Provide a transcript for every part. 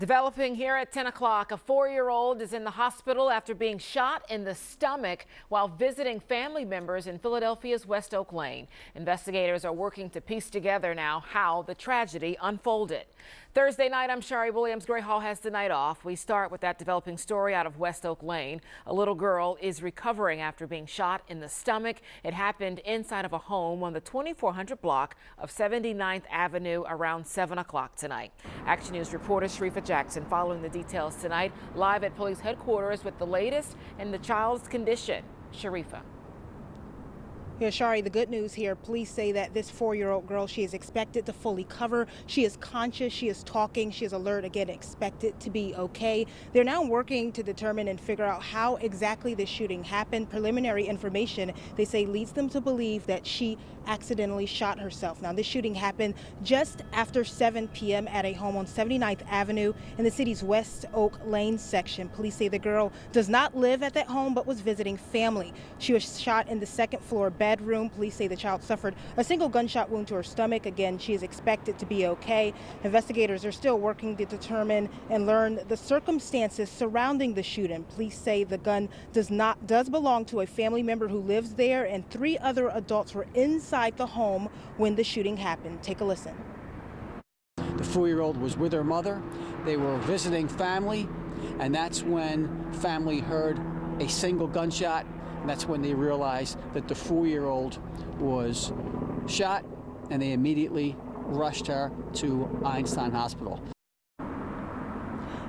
Developing here at 10 o'clock, a four-year-old is in the hospital after being shot in the stomach while visiting family members in Philadelphia's West Oak Lane. Investigators are working to piece together now how the tragedy unfolded. Thursday night, I'm Sharrie Williams. Gray Hall has the night off. We start with that developing story out of West Oak Lane. A little girl is recovering after being shot in the stomach. It happened inside of a home on the 2400 block of 79th Avenue around 7 o'clock tonight. Action News reporter Sharifa Jackson following the details tonight, live at police headquarters with the latest in the child's condition. Sharifa. Yeah, Sharrie, the good news here, police say that this four-year-old girl, she is expected to fully cover. She is conscious, she is talking, she is alert, again, expected to be okay. They're now working to determine and figure out how exactly the shooting happened. Preliminary information, they say, leads them to believe that she accidentally shot herself. Now, this shooting happened just after 7 p.m. at a home on 79th Avenue in the city's West Oak Lane section. Police say the girl does not live at that home, but was visiting family. She was shot in the second floor bedroom. Police say the child suffered a single gunshot wound to her stomach. Again, she is expected to be okay. Investigators are still working to determine and learn the circumstances surrounding the shooting. Police say the gun does not does belong to a family member who lives there, and three other adults were inside the home when the shooting happened. Take a listen. The four-year-old was with her mother. They were visiting family, and that's when family heard a single gunshot and that's when they realized that the four-year-old was shot, and they immediately rushed her to Einstein Hospital.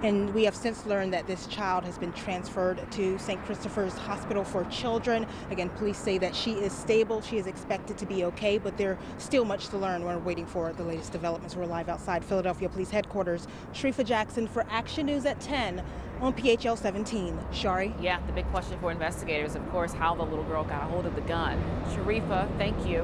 And we have since learned that this child has been transferred to St. Christopher's Hospital for Children. Again, police say that she is stable. She is expected to be okay, but there's still much to learn. We're waiting for the latest developments. We're live outside Philadelphia Police Headquarters. Sharifa Jackson for Action News at 10 on PHL 17. Sharrie? Yeah, the big question for investigators, of course, how the little girl got a hold of the gun. Sharifa, thank you.